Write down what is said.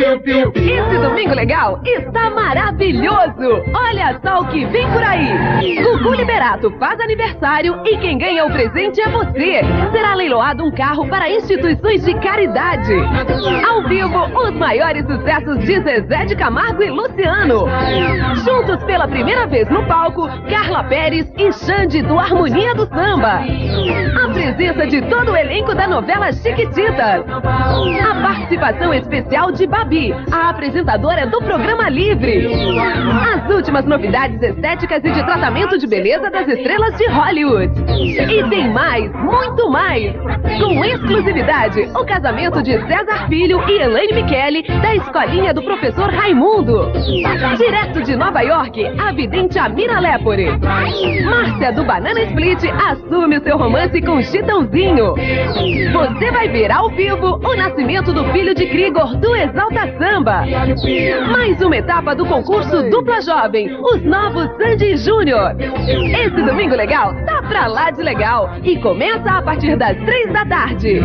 Esse domingo legal está maravilhoso! Olha só o que vem por aí! Gugu Liberato faz aniversário e quem ganha o presente é você! Será leiloado um carro para instituições de caridade. Ao vivo, os maiores sucessos de Zezé de Camargo e Luciano. Juntos pela primeira vez no palco, Carla Pérez e Xande do Harmonia do Samba. A presença de todo o elenco da novela Chiquititas. A participação especial de Babi, a apresentadora do programa Livre. Últimas novidades estéticas e de tratamento de beleza das estrelas de Hollywood. E tem mais, muito mais. Com exclusividade, o casamento de César Filho e Elaine Michele, da escolinha do professor Raimundo. Direto de Nova York, a vidente Amira Lepore. Márcia do Banana Split assume o seu romance com Chitãozinho. Você vai ver ao vivo o nascimento do filho de Krigor do Exalta Samba. Mais uma etapa do concurso Dupla Jovem, os novos Sandy Júnior. Esse domingo legal tá pra lá de legal e começa a partir das três da tarde.